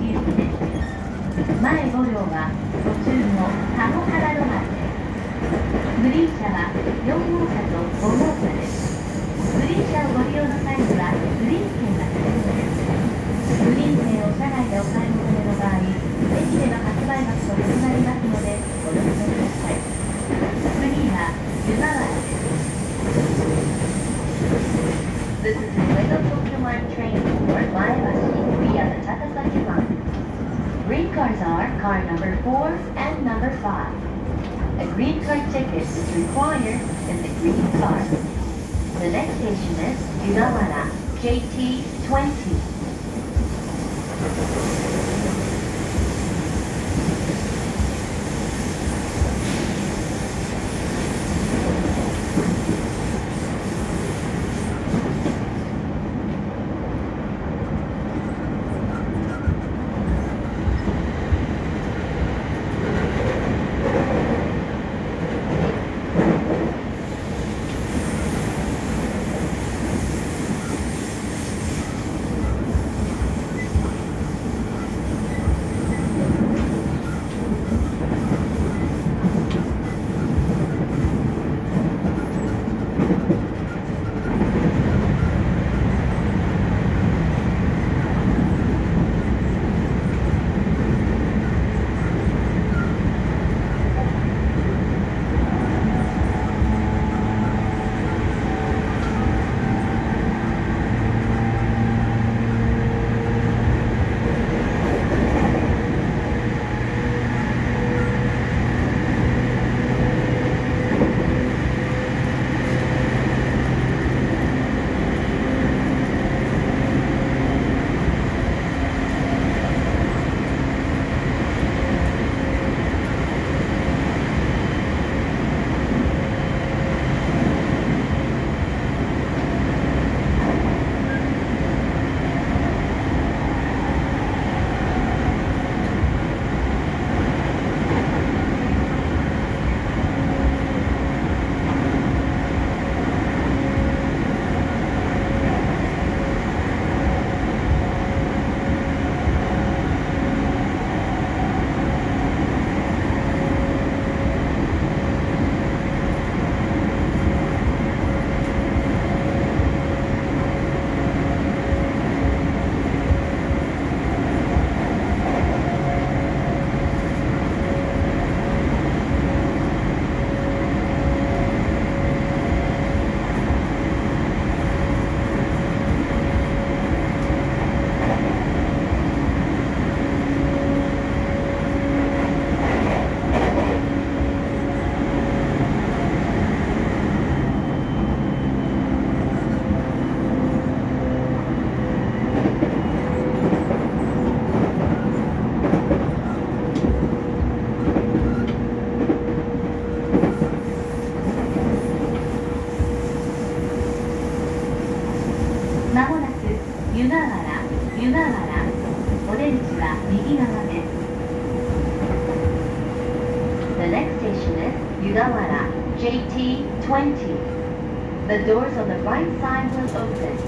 前橋行です前5両は途中の田野原止まりですグリーン車は4号車と5号車です。グリーン車 cars are car number 4 and number 5. A green card ticket is required in the green car. The next station is Yugawara, JT 20. The next station is Yugawara JT20 The doors on the right side will open